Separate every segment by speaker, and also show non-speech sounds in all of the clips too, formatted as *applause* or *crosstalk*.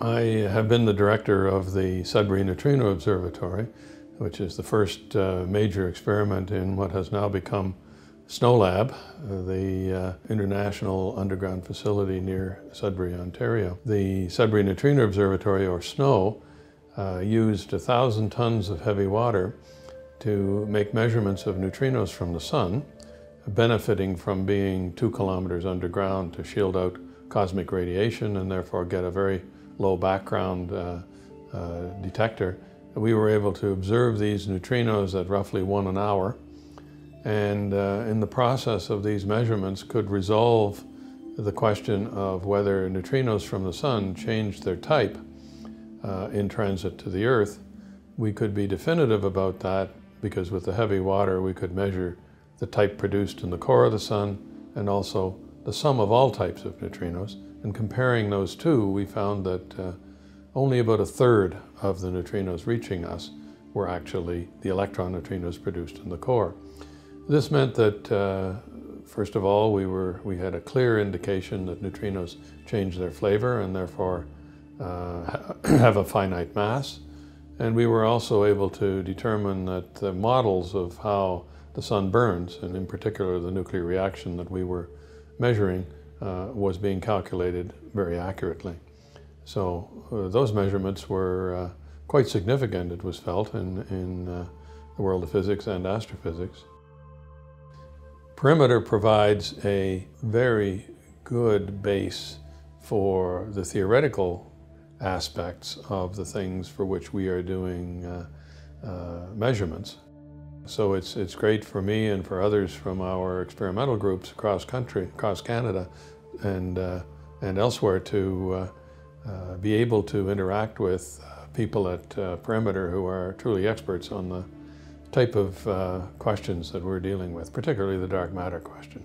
Speaker 1: I have been the director of the Sudbury Neutrino Observatory, which is the first uh, major experiment in what has now become SNOLAB, uh, the uh, international underground facility near Sudbury, Ontario. The Sudbury Neutrino Observatory, or SNO, uh, used a thousand tons of heavy water to make measurements of neutrinos from the sun, benefiting from being two kilometers underground to shield out cosmic radiation and therefore get a very low background uh, uh, detector. We were able to observe these neutrinos at roughly one an hour and uh, in the process of these measurements could resolve the question of whether neutrinos from the sun changed their type uh, in transit to the Earth. We could be definitive about that because with the heavy water we could measure the type produced in the core of the sun and also the sum of all types of neutrinos. And comparing those two, we found that uh, only about a third of the neutrinos reaching us were actually the electron neutrinos produced in the core. This meant that, uh, first of all, we, were, we had a clear indication that neutrinos change their flavor and therefore uh, *clears throat* have a finite mass. And we were also able to determine that the models of how the sun burns, and in particular the nuclear reaction that we were measuring, uh, was being calculated very accurately. So uh, those measurements were uh, quite significant, it was felt, in, in uh, the world of physics and astrophysics. Perimeter provides a very good base for the theoretical aspects of the things for which we are doing uh, uh, measurements. So it's, it's great for me and for others from our experimental groups across country, across Canada and, uh, and elsewhere to uh, uh, be able to interact with uh, people at Perimeter who are truly experts on the type of uh, questions that we're dealing with, particularly the dark matter question.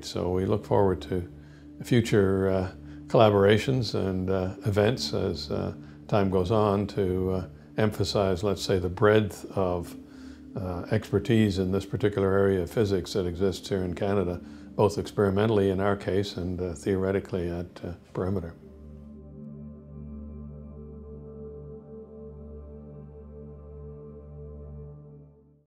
Speaker 1: So we look forward to future uh, collaborations and uh, events as uh, time goes on to uh, emphasize, let's say, the breadth of uh, expertise in this particular area of physics that exists here in Canada, both experimentally in our case and theoretically at Perimeter.